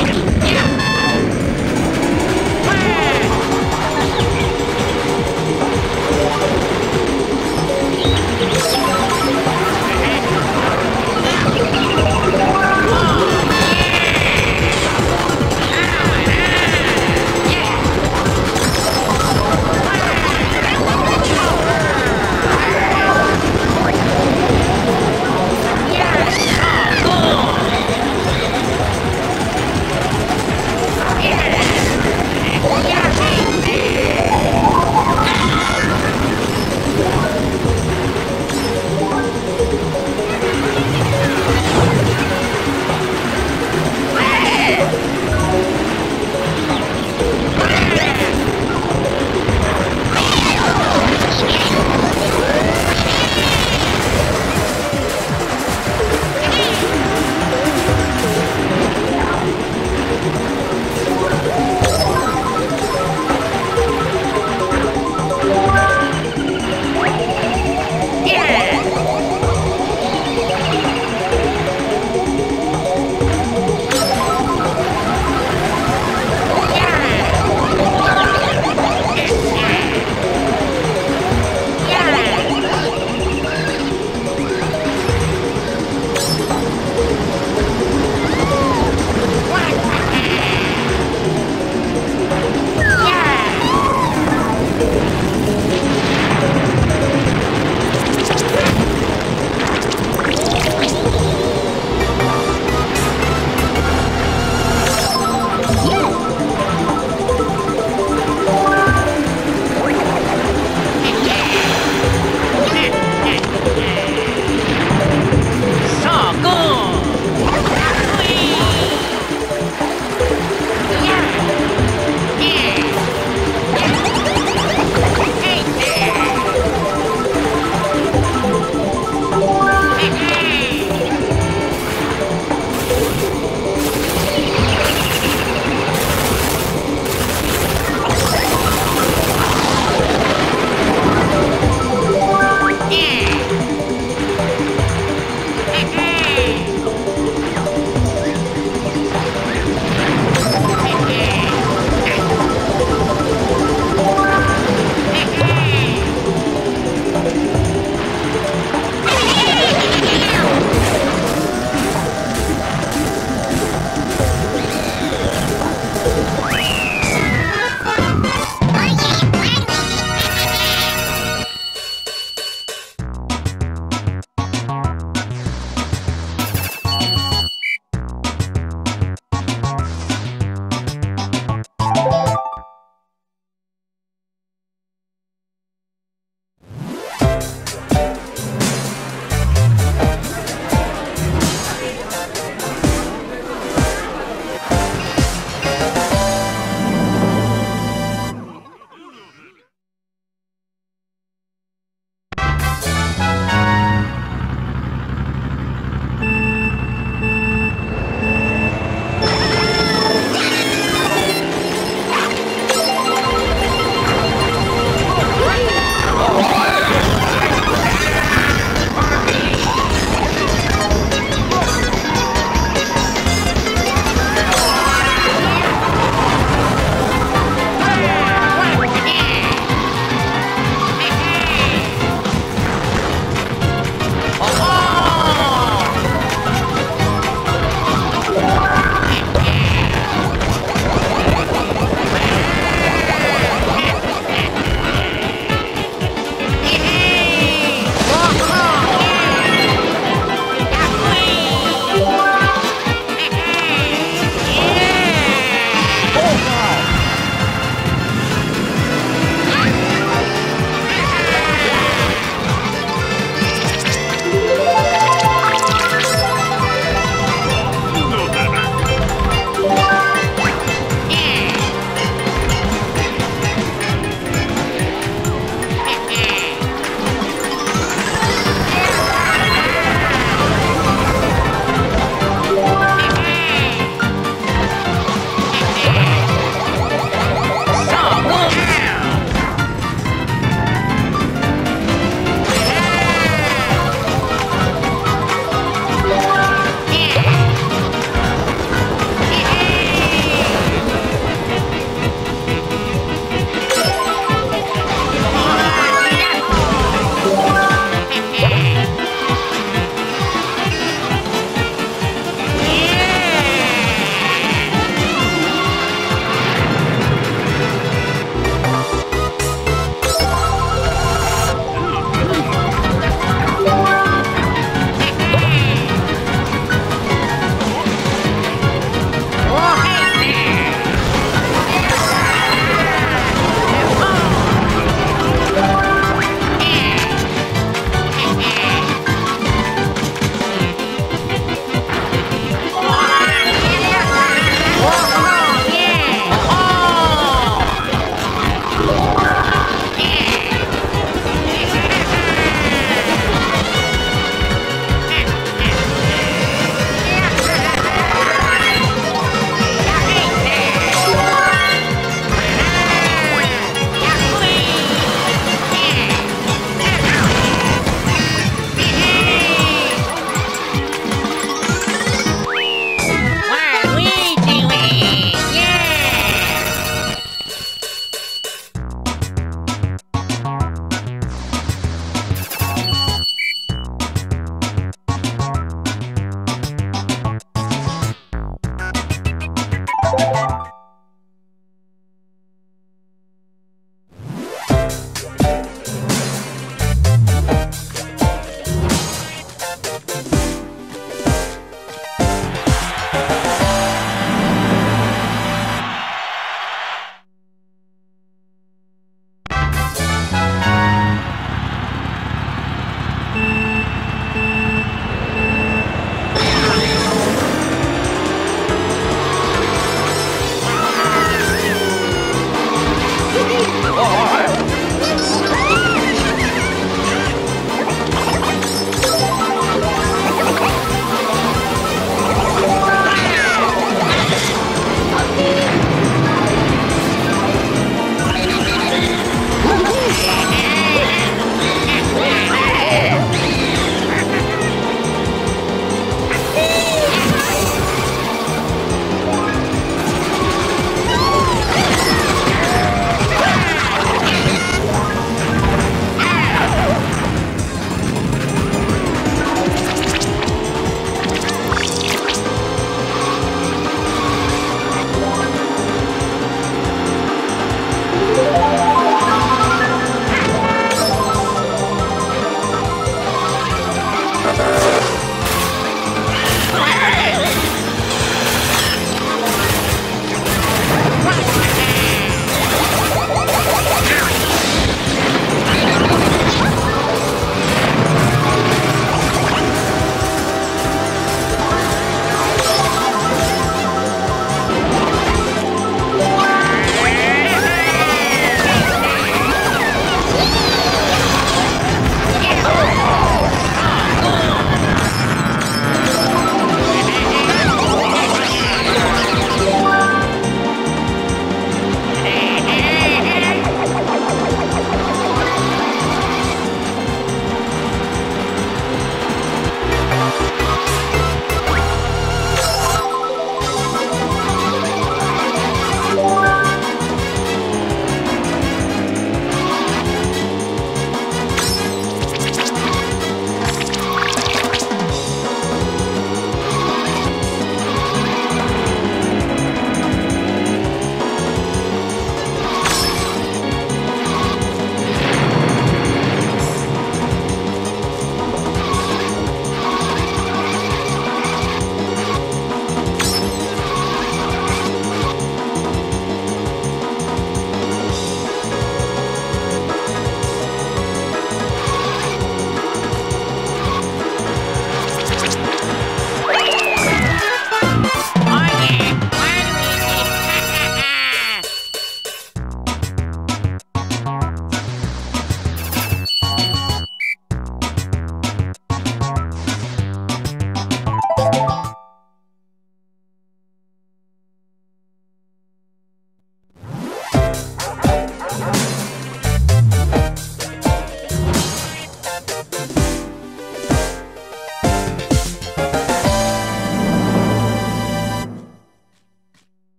Okay.